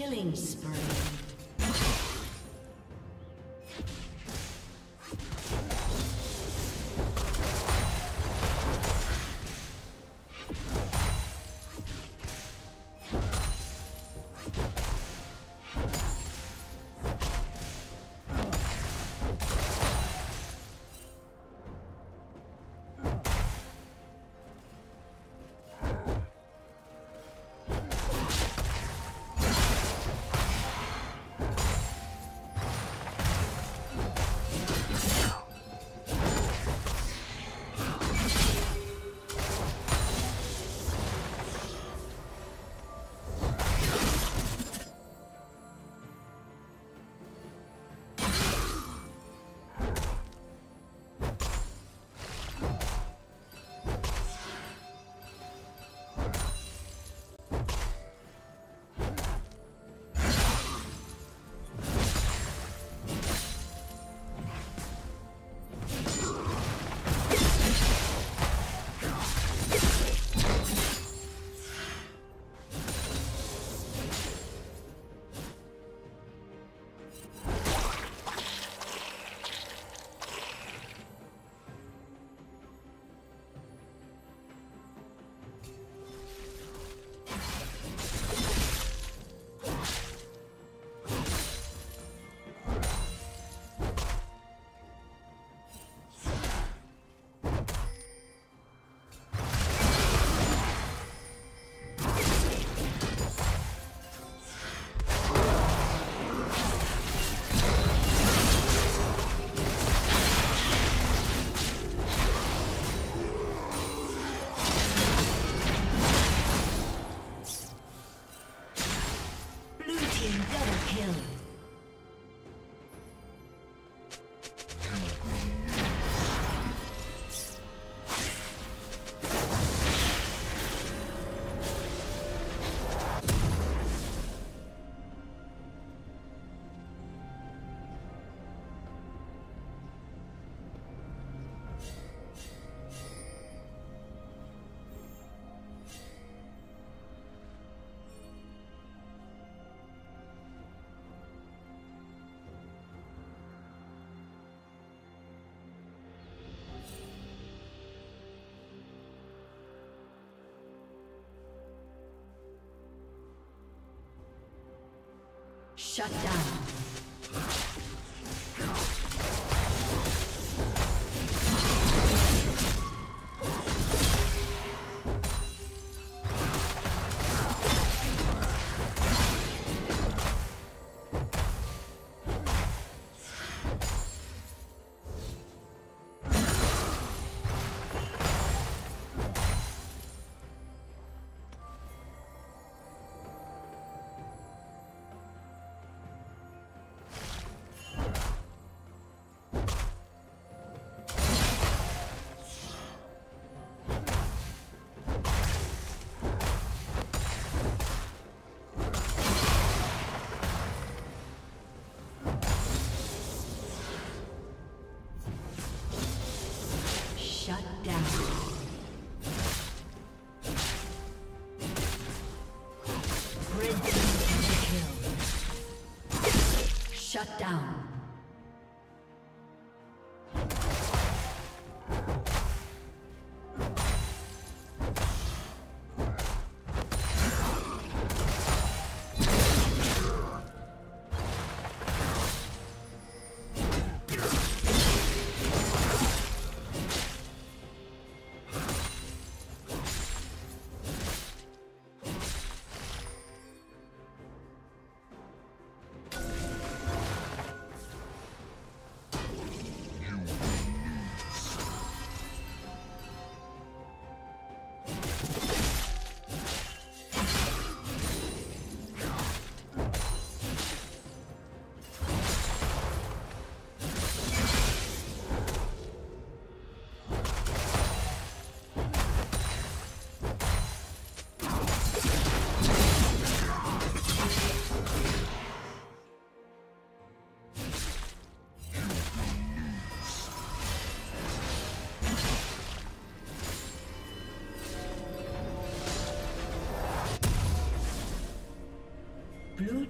Killing spree. Shut down. Shut down.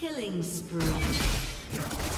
Killing spree.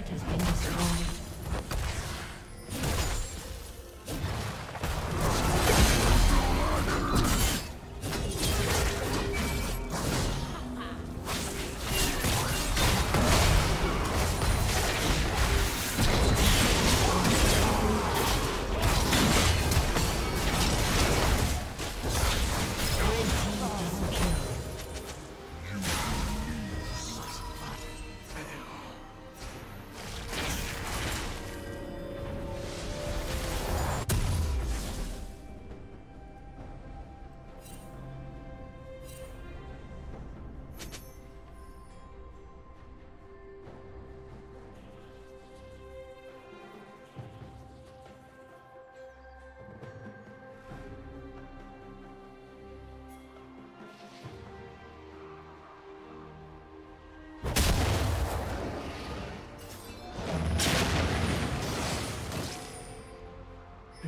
Turret has been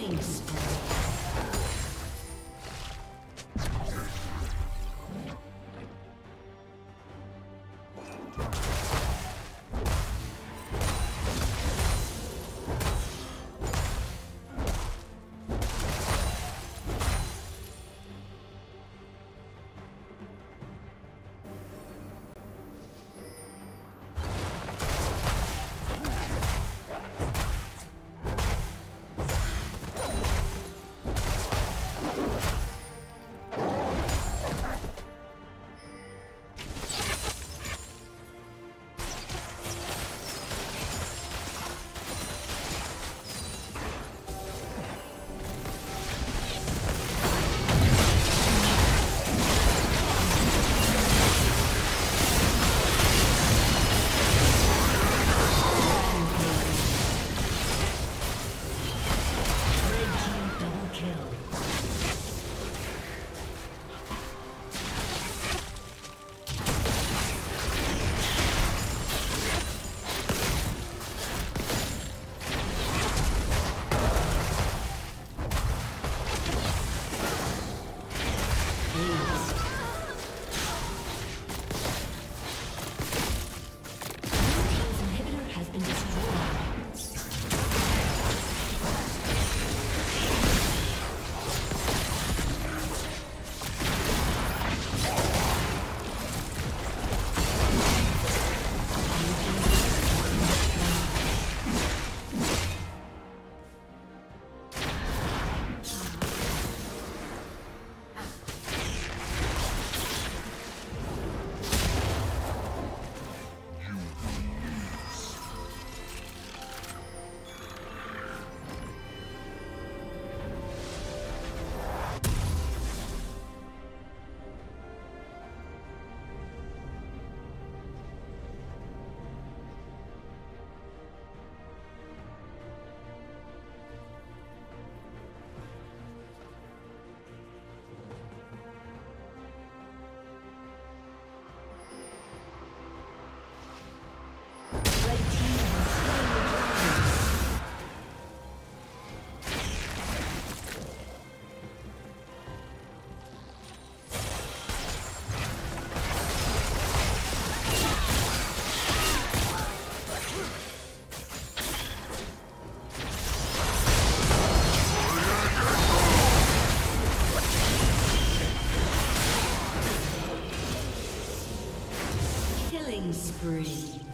Spree. Dominating.